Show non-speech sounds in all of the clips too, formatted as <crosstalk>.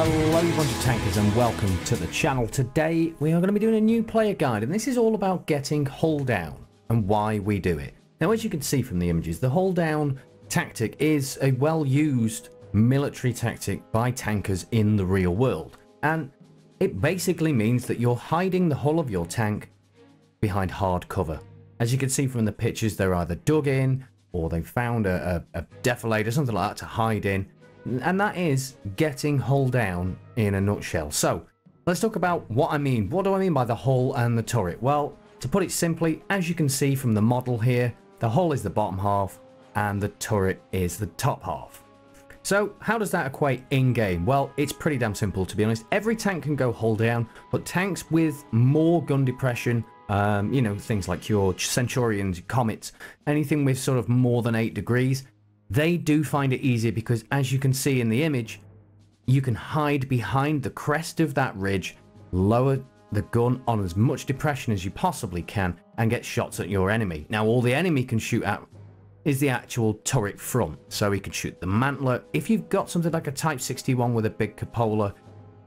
Hello bunch of tankers and welcome to the channel. Today we are going to be doing a new player guide and this is all about getting hull down and why we do it. Now as you can see from the images, the hull down tactic is a well used military tactic by tankers in the real world and it basically means that you're hiding the hull of your tank behind hard cover. As you can see from the pictures they're either dug in or they found a, a, a or something like that to hide in and that is getting hull down in a nutshell. So let's talk about what I mean. What do I mean by the hull and the turret? Well, to put it simply, as you can see from the model here, the hull is the bottom half and the turret is the top half. So how does that equate in game? Well, it's pretty damn simple to be honest. Every tank can go hull down, but tanks with more gun depression, um, you know, things like your Centurions, Comets, anything with sort of more than 8 degrees, they do find it easier because as you can see in the image, you can hide behind the crest of that ridge, lower the gun on as much depression as you possibly can and get shots at your enemy. Now all the enemy can shoot at is the actual turret front. So he can shoot the mantlet. If you've got something like a Type 61 with a big cupola,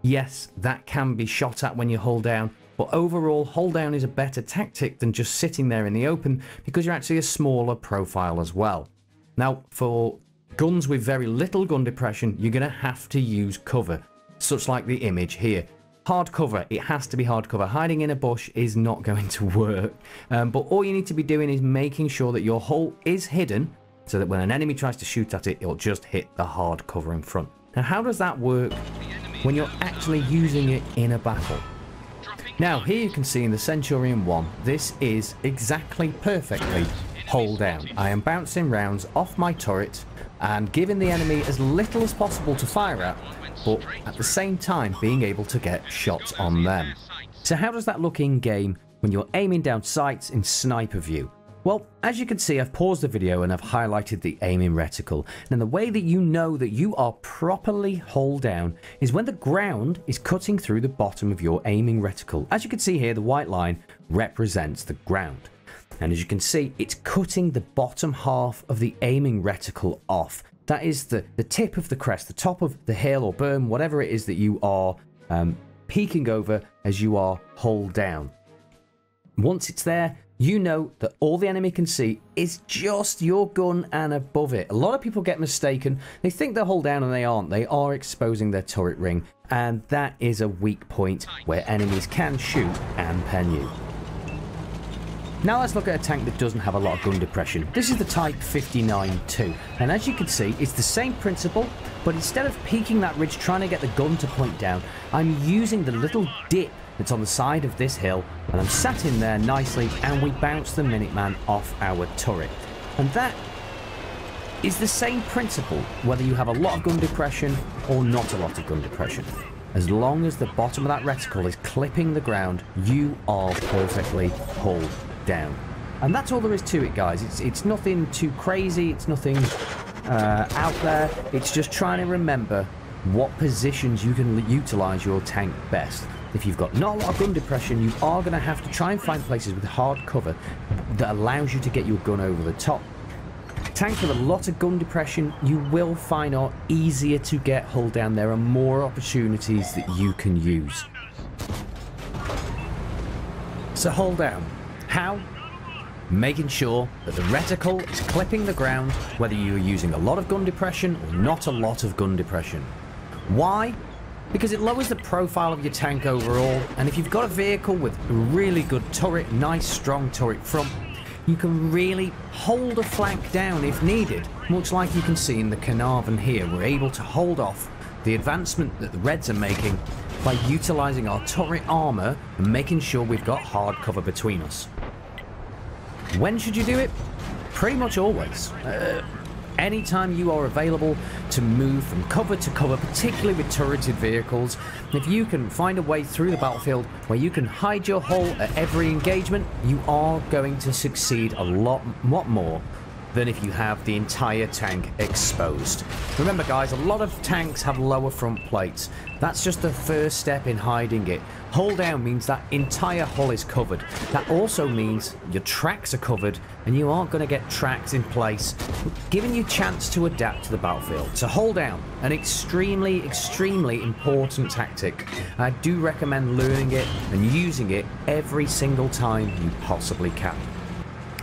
yes, that can be shot at when you hull down. But overall, hull down is a better tactic than just sitting there in the open because you're actually a smaller profile as well. Now, for guns with very little gun depression, you're going to have to use cover, such like the image here. Hard cover, it has to be hard cover. Hiding in a bush is not <laughs> going to work. Um, but all you need to be doing is making sure that your hull is hidden so that when an enemy tries to shoot at it, it'll just hit the hard cover in front. Now, how does that work when you're actually using it in a battle? Now, here you can see in the Centurion 1, this is exactly perfectly hull down. I am bouncing rounds off my turret and giving the enemy as little as possible to fire at, but at the same time being able to get shots on them. So how does that look in game when you're aiming down sights in sniper view? Well, as you can see, I've paused the video and I've highlighted the aiming reticle. And the way that you know that you are properly hull down is when the ground is cutting through the bottom of your aiming reticle. As you can see here, the white line represents the ground. And as you can see, it's cutting the bottom half of the aiming reticle off. That is the, the tip of the crest, the top of the hill or berm, whatever it is that you are um, peeking over as you are hull down. Once it's there, you know that all the enemy can see is just your gun and above it. A lot of people get mistaken. They think they're hull down and they aren't. They are exposing their turret ring. And that is a weak point where enemies can shoot and pen you. Now let's look at a tank that doesn't have a lot of gun depression. This is the Type 59-2, and as you can see, it's the same principle, but instead of peeking that ridge trying to get the gun to point down, I'm using the little dip that's on the side of this hill, and I'm sat in there nicely, and we bounce the Minuteman off our turret. And that is the same principle whether you have a lot of gun depression or not a lot of gun depression. As long as the bottom of that reticle is clipping the ground, you are perfectly hull down. And that's all there is to it, guys. It's, it's nothing too crazy. It's nothing uh, out there. It's just trying to remember what positions you can utilize your tank best. If you've got not a lot of gun depression, you are going to have to try and find places with hard cover that allows you to get your gun over the top. Tanks with a lot of gun depression, you will find are easier to get hull down. There are more opportunities that you can use. So hull down. How? Making sure that the reticle is clipping the ground whether you're using a lot of gun depression or not a lot of gun depression. Why? Because it lowers the profile of your tank overall and if you've got a vehicle with really good turret, nice strong turret front, you can really hold a flank down if needed, much like you can see in the Caernarvon here. We're able to hold off the advancement that the Reds are making by utilising our turret armour and making sure we've got hard cover between us. When should you do it? Pretty much always. Uh, anytime you are available to move from cover to cover, particularly with turreted vehicles, if you can find a way through the battlefield where you can hide your hull at every engagement, you are going to succeed a lot, lot more than if you have the entire tank exposed. Remember guys, a lot of tanks have lower front plates. That's just the first step in hiding it. Hull down means that entire hull is covered. That also means your tracks are covered and you aren't going to get tracks in place, giving you chance to adapt to the battlefield. So hull down, an extremely, extremely important tactic. I do recommend learning it and using it every single time you possibly can.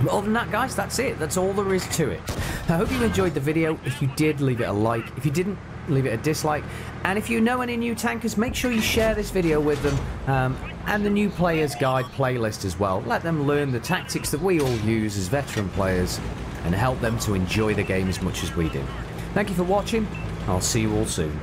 But other than that, guys, that's it. That's all there is to it. I hope you enjoyed the video. If you did, leave it a like. If you didn't, leave it a dislike. And if you know any new tankers, make sure you share this video with them. Um, and the new players guide playlist as well. Let them learn the tactics that we all use as veteran players and help them to enjoy the game as much as we do. Thank you for watching. I'll see you all soon.